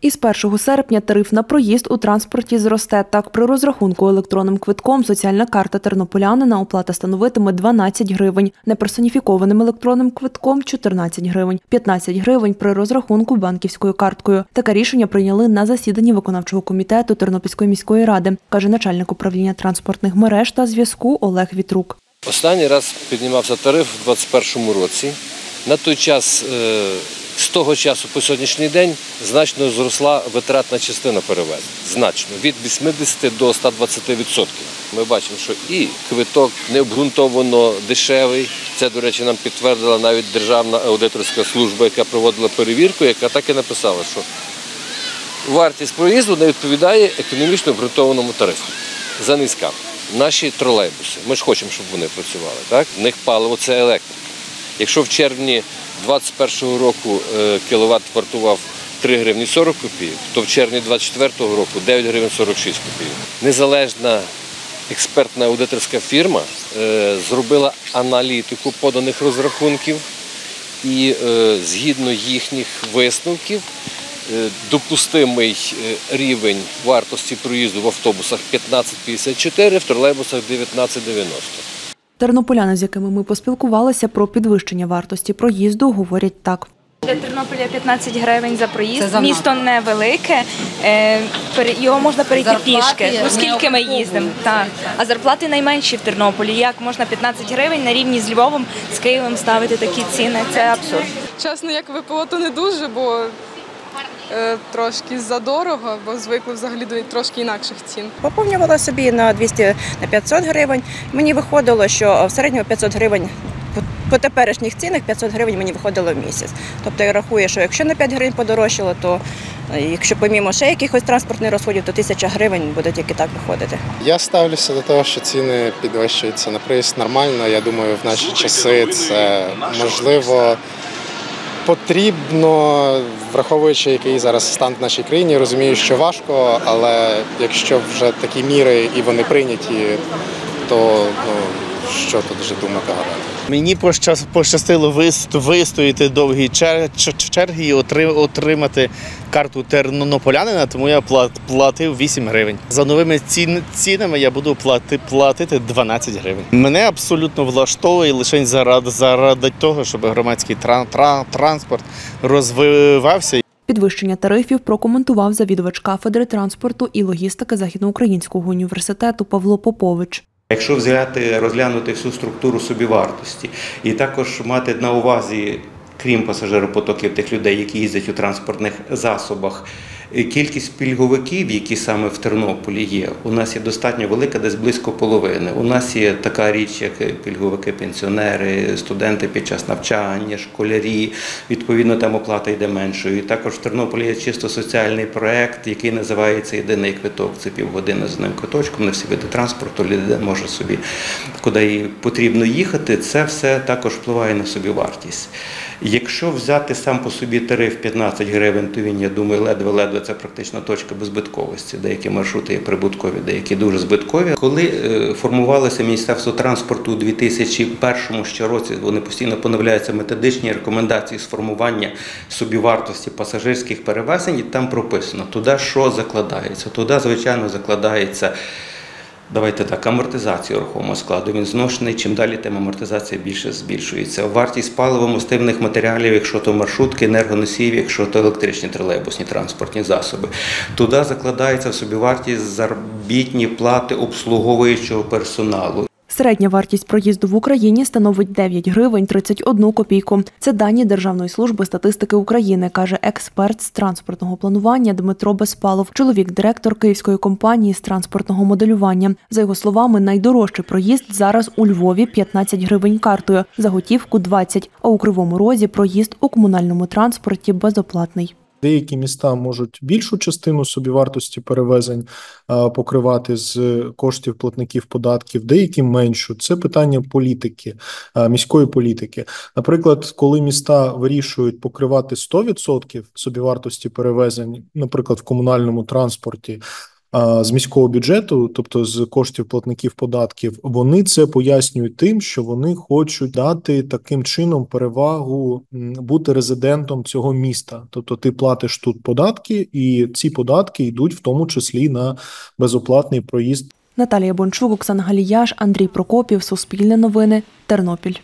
Із 1 серпня тариф на проїзд у транспорті зросте. Так, при розрахунку електронним квитком соціальна карта тернополянина оплата становитиме 12 гривень, неперсоніфікованим електронним квитком 14 гривень, 15 гривень при розрахунку банківською карткою. Таке рішення прийняли на засіданні виконавчого комітету Тернопільської міської ради, каже начальник управління транспортних мереж та зв'язку Олег Вітрук. Останній раз піднімався тариф у 2021 році. На той час е, того часу по сьогоднішній день значно зросла витратна частина перевезень. Значно від 80 до 120%. Ми бачимо, що і квиток необґрунтовано дешевий. Це, до речі, нам підтвердила навіть Державна аудиторська служба, яка проводила перевірку, яка так і написала, що вартість проїзду не відповідає економічно обґрунтованому тарифу. За низька. Наші тролейбуси, ми ж хочемо, щоб вони працювали. Так? В них паливо це електрика. Якщо в червні 2021 року е, кіловат вартував 3 гривні 40 копійок, то в червні 2024 року 9 гривень 46 копійок. Незалежна експертна аудиторська фірма е, зробила аналітику поданих розрахунків і е, згідно їхніх висновків допустимий рівень вартості проїзду в автобусах 15,54, в тролейбусах 19,90. Тернополяни, з якими ми поспілкувалися про підвищення вартості проїзду, говорять так. Для Тернополя 15 гривень за проїзд. Місто невелике, е, пере- його можна перейти Зарплати пішки. Оскільки ми їздимо. Так. А зарплати найменші в Тернополі. Як можна 15 гривень на рівні з Львовом, з Києвом ставити такі ціни? Це абсурд. Чесно, як ВПО, то не дуже, бо трошки задорого, бо звикли взагалі до трошки інакших цін. Поповнювала собі на 200 на 500 гривень. Мені виходило, що в середньому 500 гривень по- теперішніх цінах 500 гривень мені виходило в місяць. Тобто я рахую, що якщо на 5 гривень подорожчало, то е, якщо помімо ще якихось транспортних розходів, то 1000 гривень буде тільки так виходити. Я ставлюся до того, що ціни підвищуються на проїзд нормально. Я думаю, в наші часи це можливо потрібно, враховуючи, який зараз стан в нашій країні, розумію, що важко, але якщо вже такі міри і вони прийняті, то ну, що тут вже думати гадати. Мені пощас- пощастило вис- вистояти довгі черги і отри- отримати карту тернополянина, тому я пла- платив 8 гривень. За новими цінами я буду плати- платити 12 гривень. Мене абсолютно влаштовує лише заради, того, щоб громадський тра- тра- транспорт розвивався. Підвищення тарифів прокоментував завідувач кафедри транспорту і логістики Західноукраїнського університету Павло Попович. Якщо взяти, розглянути всю структуру собівартості, і також мати на увазі, крім пасажиропотоків тих людей, які їздять у транспортних засобах, кількість пільговиків, які саме в Тернополі є, у нас є достатньо велика, десь близько половини. У нас є така річ, як пільговики, пенсіонери, студенти під час навчання, школярі. Відповідно, там оплата йде меншою. І також в Тернополі є чисто соціальний проект, який називається Єдиний квиток. Це півгодини з одним квиточком на всі види транспорту. Людина може собі куди їй потрібно їхати. Це все також впливає на собівартість. Якщо взяти сам по собі тариф 15 гривень, то він, я думаю, ледве-ледве це практично точка беззбитковості. Деякі маршрути є прибуткові, деякі дуже збиткові. Коли е, формувалося Міністерство транспорту у 2001 ще році, вони постійно поновляються методичні рекомендації з формування собівартості пасажирських перевезень, і там прописано туди, що закладається. Туди, звичайно, закладається. Давайте так, амортизацію рухомого складу. Він зношений. Чим далі, тим амортизація більше збільшується. Вартість паливомостивних матеріалів, якщо то маршрутки, енергоносіїв, якщо то електричні тролейбусні транспортні засоби. Туди закладається в собівартість заробітні плати обслуговуючого персоналу. Середня вартість проїзду в Україні становить 9 гривень 31 копійку. Це дані Державної служби статистики України, каже експерт з транспортного планування Дмитро Безпалов, чоловік директор київської компанії з транспортного моделювання. За його словами, найдорожчий проїзд зараз у Львові 15 гривень картою, за готівку 20, а у Кривому Розі проїзд у комунальному транспорті безоплатний. Деякі міста можуть більшу частину собівартості перевезень покривати з коштів платників податків, деякі меншу. Це питання політики, міської політики. Наприклад, коли міста вирішують покривати 100% собівартості перевезень, наприклад, в комунальному транспорті. З міського бюджету, тобто з коштів платників податків, вони це пояснюють тим, що вони хочуть дати таким чином перевагу бути резидентом цього міста. Тобто, ти платиш тут податки, і ці податки йдуть в тому числі на безоплатний проїзд Наталія Бончук, Оксана Галіяш, Андрій Прокопів, Суспільне новини, Тернопіль.